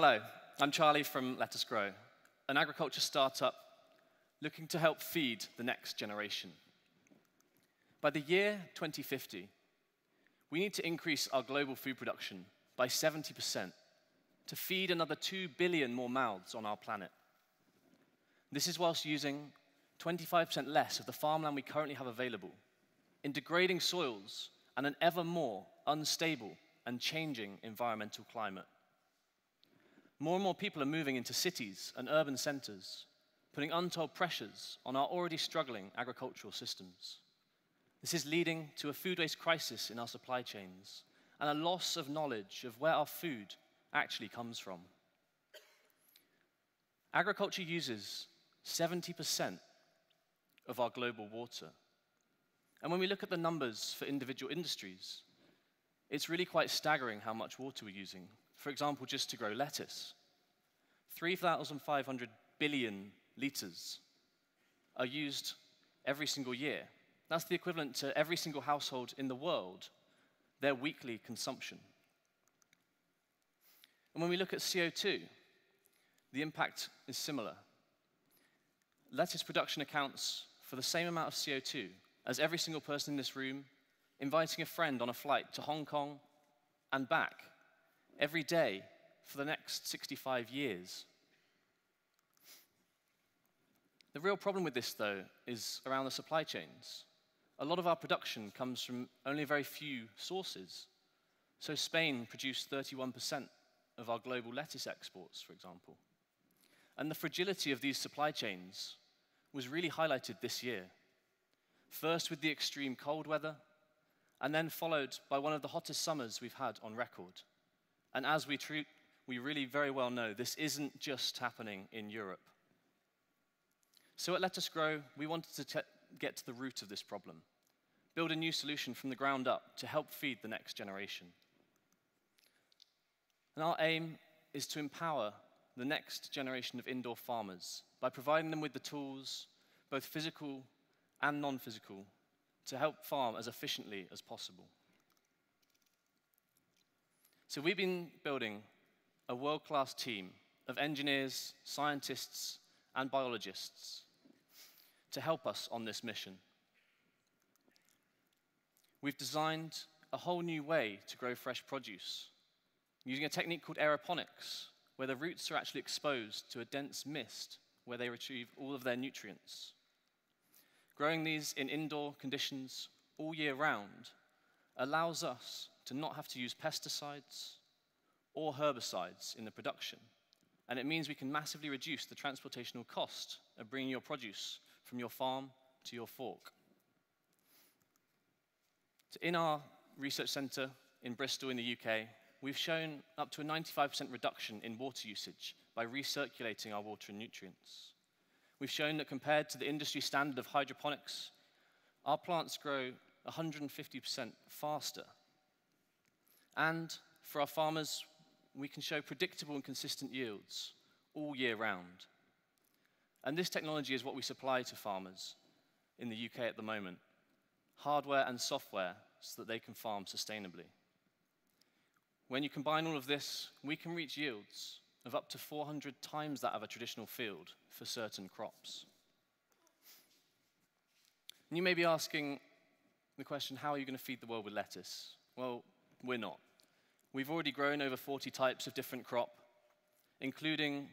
Hello, I'm Charlie from LettUs Grow, an agriculture startup looking to help feed the next generation. By the year 2050, we need to increase our global food production by 70% to feed another 2 billion more mouths on our planet. This is whilst using 25% less of the farmland we currently have available in degrading soils and an ever more unstable and changing environmental climate. More and more people are moving into cities and urban centres, putting untold pressures on our already struggling agricultural systems. This is leading to a food waste crisis in our supply chains and a loss of knowledge of where our food actually comes from. Agriculture uses 70% of our global water. And when we look at the numbers for individual industries, it's really quite staggering how much water we're using. For example, just to grow lettuce, 3,500 billion litres are used every single year. That's the equivalent to every single household in the world, their weekly consumption. And when we look at CO2, the impact is similar. Lettuce production accounts for the same amount of CO2 as every single person in this room inviting a friend on a flight to Hong Kong and back every day for the next 65 years. The real problem with this, though, is around the supply chains. A lot of our production comes from only very few sources. So, Spain produced 31% of our global lettuce exports, for example. And the fragility of these supply chains was really highlighted this year. First with the extreme cold weather, and then followed by one of the hottest summers we've had on record. And as we, treat, we really very well know, this isn't just happening in Europe. So at LettUs Grow, we wanted to get to the root of this problem, build a new solution from the ground up to help feed the next generation. And our aim is to empower the next generation of indoor farmers by providing them with the tools, both physical and non physical, to help farm as efficiently as possible. So, we've been building a world class team of engineers, scientists, and biologists to help us on this mission. We've designed a whole new way to grow fresh produce using a technique called aeroponics, where the roots are actually exposed to a dense mist where they retrieve all of their nutrients. Growing these in indoor conditions all year round allows us to not have to use pesticides or herbicides in the production. And it means we can massively reduce the transportational cost of bringing your produce from your farm to your fork. So in our research centre in Bristol in the UK, we've shown up to a 95% reduction in water usage by recirculating our water and nutrients. We've shown that compared to the industry standard of hydroponics, our plants grow 150% faster. And for our farmers, we can show predictable and consistent yields all year round. And this technology is what we supply to farmers in the UK at the moment hardware and software so that they can farm sustainably. When you combine all of this, we can reach yields of up to 400 times that of a traditional field for certain crops. And you may be asking the question how are you going to feed the world with lettuce? Well, we're not. We've already grown over 40 types of different crop, including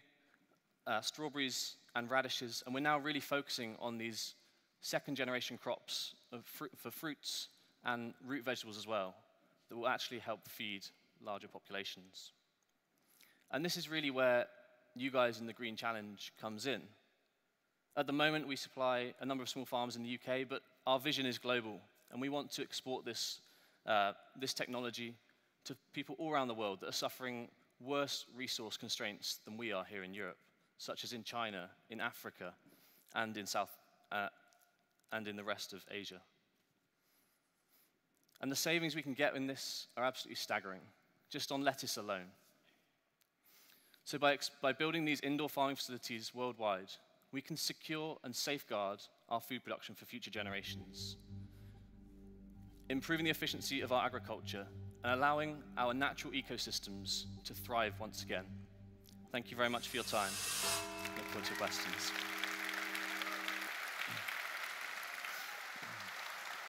uh, strawberries and radishes, and we're now really focusing on these second generation crops fr for fruits and root vegetables as well that will actually help feed larger populations. And this is really where you guys in the Green Challenge comes in. At the moment, we supply a number of small farms in the UK, but our vision is global, and we want to export this, uh, this technology to people all around the world that are suffering worse resource constraints than we are here in Europe, such as in China, in Africa, and in South, uh, and in the rest of Asia. And the savings we can get in this are absolutely staggering just on lettuce alone. So, by, by building these indoor farming facilities worldwide, we can secure and safeguard our food production for future generations, improving the efficiency of our agriculture and allowing our natural ecosystems to thrive once again. Thank you very much for your time. Look forward to your questions.